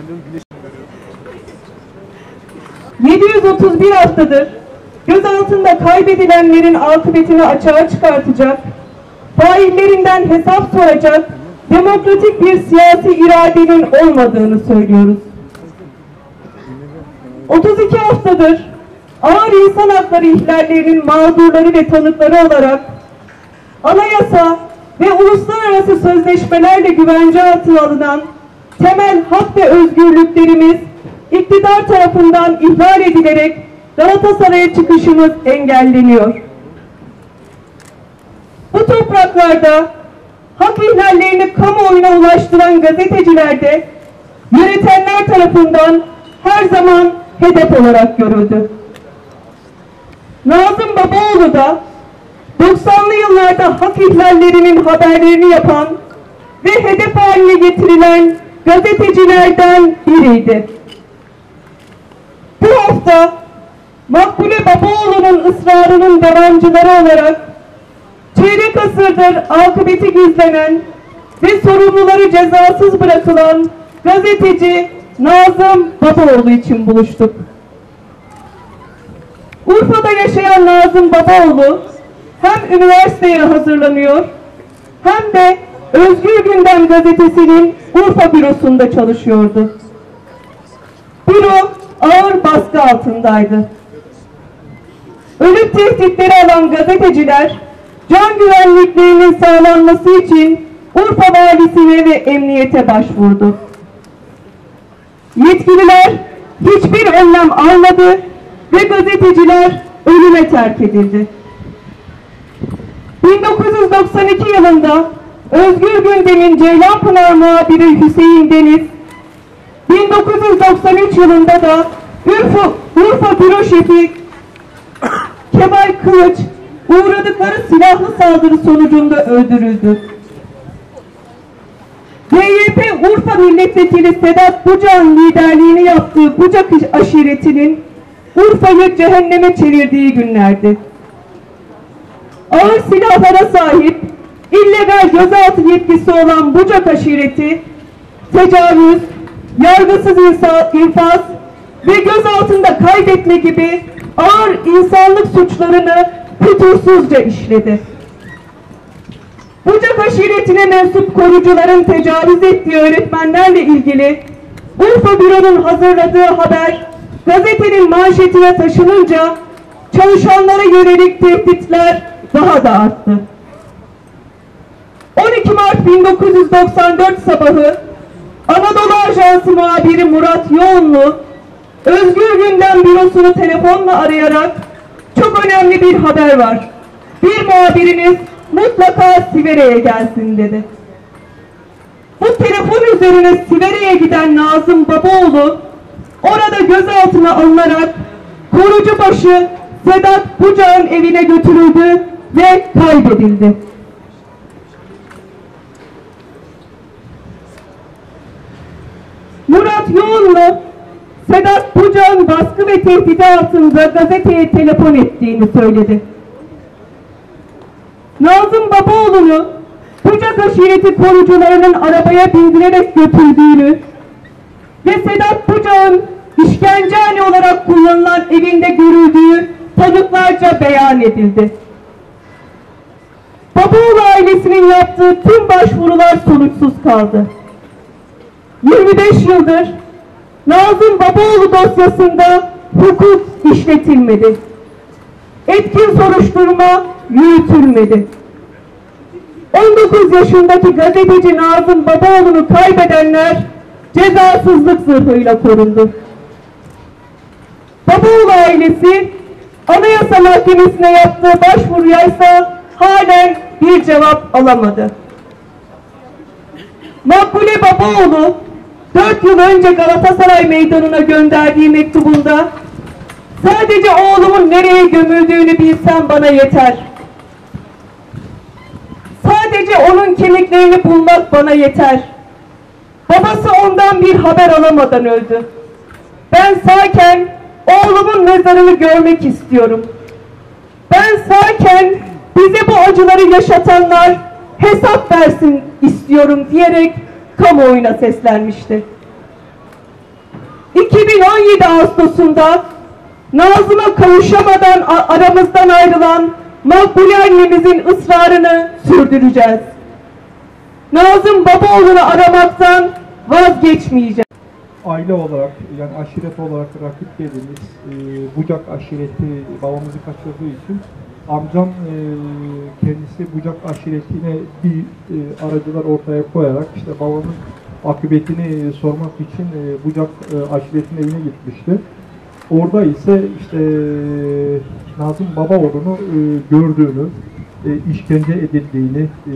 Efendim güneş 731 haftadır gözaltında kaybedilenlerin akıbetini açığa çıkartacak, faillerinden hesap soracak demokratik bir siyasi iradenin olmadığını söylüyoruz. 32 haftadır ağır insan hakları ihlallerinin mağdurları ve tanıkları olarak anayasa ve uluslararası sözleşmelerle güvence altına alınan temel hak ve özgürlüklerimiz iktidar tarafından ihlal edilerek Galatasaray'a çıkışımız engelleniyor. Bu topraklarda hak ihlallerini kamuoyuna ulaştıran gazeteciler de yönetenler tarafından her zaman hedef olarak görüldü. Nazım Babaoğlu da 90'lı yıllarda hak ihlallerinin haberlerini yapan ve hedef haline getirilen gazetecilerden biriydi. Bu hafta Makbule Babaoğlu'nun ısrarının devamcıları olarak çeyrek asırdır akıbeti gizlenen ve sorumluları cezasız bırakılan gazeteci Nazım Babaoğlu için buluştuk. Urfa'da yaşayan Nazım Babaoğlu hem üniversiteye hazırlanıyor hem de Özgür Gündem gazetesinin Urfa bürosunda çalışıyordu. Büro ağır baskı altındaydı. Ölüm tehditleri alan gazeteciler can güvenliklerinin sağlanması için Urfa valisine ve emniyete başvurdu. Yetkililer hiçbir önlem almadı ve gazeteciler ölüme terk edildi. 1992 yılında Özgür Gündem'in Ceylanpınar muhabiri Hüseyin Deniz, 1993 yılında da Urfa, Urfa Büro Şefi Kemal Kılıç uğradıkları silahlı saldırı sonucunda öldürüldü. MYP Urfa Milletvekili Sedat Bucak'ın liderliğini yaptığı Bucak aşiretinin Urfa'yı cehenneme çevirdiği günlerdi. Ağır silahlara sahip, illegal gözaltı yetkisi olan Bucak aşireti, tecavüz, yargısız infaz ve gözaltında kaybetme gibi ağır insanlık suçlarını fütursuzca işledi. Bucak aşiretine mensup korucuların tecavüz ettiği öğretmenlerle ilgili Urfa Büro'nun hazırladığı haber gazetenin manşetine taşınınca çalışanlara yönelik tehditler daha da arttı. 12 Mart 1994 sabahı Anadolu Ajansı muhabiri Murat Yoğunlu Özgür Gündem bürosunu telefonla arayarak çok önemli bir haber var. Bir muhabiriniz mutlaka Sivere'ye gelsin dedi. Bu telefon üzerine Sivere'ye giden Nazım Babaoğlu orada gözaltına alınarak korucubaşı Sedat Bucak'ın evine götürüldü ve kaybedildi. Tehdidi altında gazeteye telefon ettiğini söyledi. Nazım Babaoğlu'nu Bucak aşireti korucularının arabaya bindirerek götürdüğünü ve Sedat Bucak'ın işkencehane olarak kullanılan evinde görüldüğü tanıklarca beyan edildi. Babaoğlu ailesinin yaptığı tüm başvurular sonuçsuz kaldı. 25 yıldır Nazım Babaoğlu dosyasında hukuk işletilmedi. Etkin soruşturma yürütülmedi. 19 yaşındaki gazeteci Nazım Babaoğlu'nu kaybedenler cezasızlık zırhıyla korundu. Babaoğlu ailesi Anayasa Mahkemesi'ne yaptığı başvuruya ise halen bir cevap alamadı. Makbule Babaoğlu 4 yıl önce Galatasaray Meydanı'na gönderdiği mektubunda sadece oğlumun nereye gömüldüğünü bilsem bana yeter. Sadece onun kemiklerini bulmak bana yeter. Babası ondan bir haber alamadan öldü. Ben sağken oğlumun mezarını görmek istiyorum. Ben sağken bize bu acıları yaşatanlar hesap versin istiyorum diyerek kamuoyuna seslenmişti. 2017 Ağustos'unda Nazım'a kavuşamadan aramızdan ayrılan Makbule annemizin ısrarını sürdüreceğiz. Nazım Babaoğlu'nu aramaktan vazgeçmeyeceğiz. aile olarak yani aşiret olarak rakip dediğimiz e, Bucak aşireti babamızı kaçırdığı için amcam e, kendisi Bucak aşiretine bir e, aracılar ortaya koyarak işte babamın akıbetini e, sormak için e, Bucak e, aşiretinin evine gitmişti. Orada ise işte e, Nazım Babaoğlu'nu e, gördüğünü, e, işkence edildiğini, e,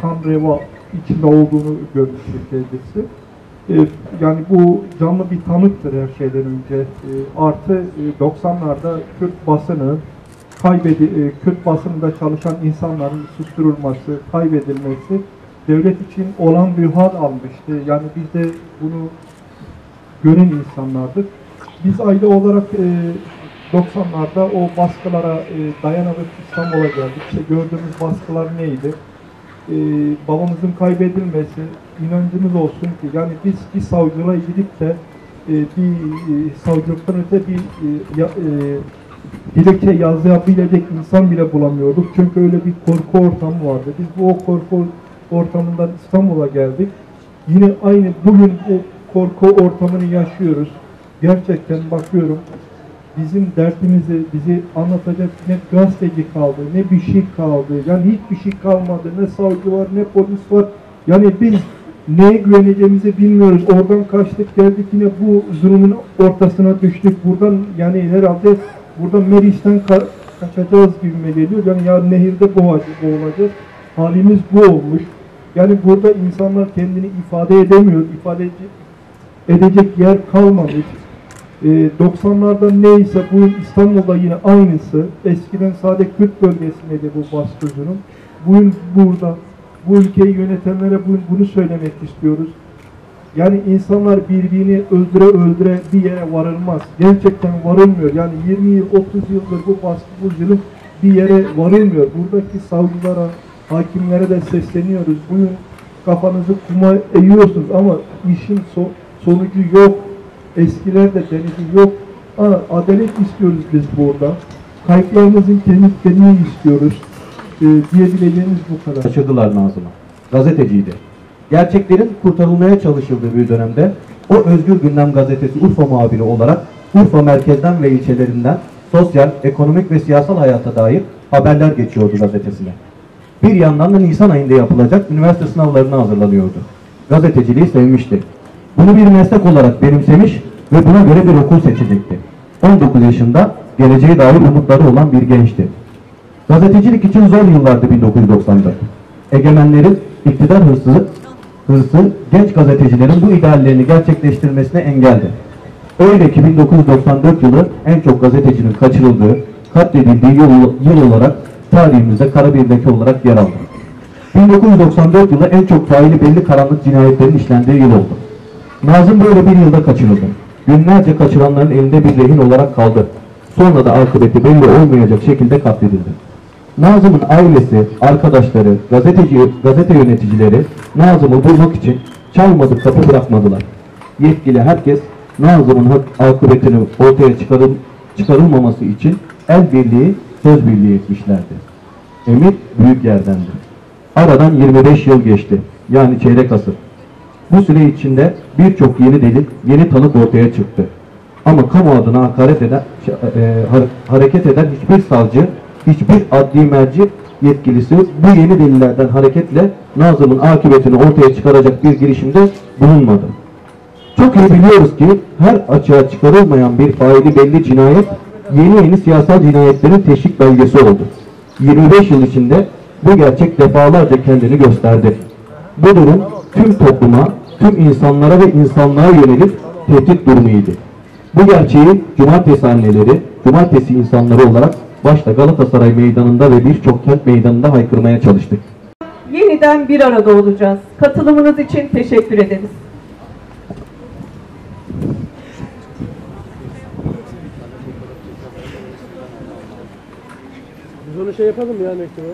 kan reva içinde olduğunu görmüştür kendisi. E, yani bu canlı bir tanıktır her şeyden önce. E, artı e, 90'larda Kürt basını kaybedi e, Kürt basınında çalışan insanların susturulması, kaybedilmesi devlet için olan bir hal almıştı. Yani biz de bunu gören insanlardık. Biz aile olarak e, 90'larda o baskılara e, dayanarak İstanbul'a geldik. İşte gördüğümüz baskılar neydi? E, babamızın kaybedilmesi, inancımız olsun ki yani biz bir savcılığa gidip de e, bir e, savcılıktan öte bir e, e, dilekçe yazabilecek insan bile bulamıyorduk. Çünkü öyle bir korku ortamı vardı. Biz bu o korku ortamından İstanbul'a geldik. Yine aynı bugün o korku ortamını yaşıyoruz. Gerçekten bakıyorum bizim dertimizi bizi anlatacak ne gazeteci kaldı, ne bir şey kaldı. Yani hiçbir şey kalmadı. Ne savcı var, ne polis var. Yani biz neye güveneceğimizi bilmiyoruz. Oradan kaçtık geldik yine bu zulümün ortasına düştük. Buradan yani herhalde buradan Meriç'ten ka- kaçacağız gibime geliyor. Yani ya nehirde boğulacağız. Halimiz bu olmuş. Yani burada insanlar kendini ifade edemiyor. ifade edecek, yer kalmamış. Ee, 90'larda neyse bu İstanbul'da yine aynısı. Eskiden sadece Kürt bölgesindeydi bu baskıcının. Bugün burada bu ülkeyi yönetenlere bugün bunu söylemek istiyoruz. Yani insanlar birbirini öldüre öldüre bir yere varılmaz. Gerçekten varılmıyor. Yani 20 yıl, 30 yıldır bu baskı, bu zulüm bir yere varılmıyor. Buradaki savcılara, hakimlere de sesleniyoruz. Bugün kafanızı kuma eğiyorsunuz ama işin so- sonucu yok. Eskiler de denedi yok. Ha, adalet istiyoruz biz burada. Kayıplarımızın kemiklerini istiyoruz. Ee, diyebileceğimiz bu kadar. Taşıdılar Nazım'ı. Gazeteciydi. Gerçeklerin kurtarılmaya çalışıldığı bir dönemde o Özgür Gündem Gazetesi Urfa muhabiri olarak Urfa merkezden ve ilçelerinden sosyal, ekonomik ve siyasal hayata dair haberler geçiyordu gazetesine. Bir yandan da Nisan ayında yapılacak üniversite sınavlarına hazırlanıyordu. Gazeteciliği sevmişti. Bunu bir meslek olarak benimsemiş ve buna göre bir okul seçecekti. 19 yaşında geleceğe dair umutları olan bir gençti. Gazetecilik için zor yıllardı 1994. Egemenlerin iktidar hırsı, hırsı genç gazetecilerin bu ideallerini gerçekleştirmesine engeldi. Öyle ki 1994 yılı en çok gazetecinin kaçırıldığı, katledildiği yıl, yıl olarak tarihimizde kara olarak yer aldı. 1994 yılı en çok faili belli karanlık cinayetlerin işlendiği yıl oldu. Nazım böyle bir yılda kaçırıldı. Günlerce kaçıranların elinde bir rehin olarak kaldı. Sonra da akıbeti belli olmayacak şekilde katledildi. Nazım'ın ailesi, arkadaşları, gazeteci, gazete yöneticileri Nazım'ı bulmak için çalmadık kapı bırakmadılar. Yetkili herkes Nazım'ın hak- akıbetini ortaya çıkarıl, çıkarılmaması için el birliği, söz birliği etmişlerdi. Emir büyük yerdendi. Aradan 25 yıl geçti. Yani çeyrek asır. Bu süre içinde birçok yeni delil, yeni tanık ortaya çıktı. Ama kamu adına hakaret eden, e, har- hareket eden hiçbir savcı, hiçbir adli merci yetkilisi bu yeni delillerden hareketle Nazım'ın akıbetini ortaya çıkaracak bir girişimde bulunmadı. Çok iyi biliyoruz ki her açığa çıkarılmayan bir faili belli cinayet yeni yeni siyasal cinayetlerin teşvik belgesi oldu. 25 yıl içinde bu gerçek defalarca kendini gösterdi. Bu durum tüm topluma, tüm insanlara ve insanlığa yönelik tehdit durumuydu. Bu gerçeği cumartesi anneleri, cumartesi insanları olarak başta Galatasaray meydanında ve birçok kent meydanında haykırmaya çalıştık. Yeniden bir arada olacağız. Katılımınız için teşekkür ederiz. Biz onu şey yapalım ya mektubu.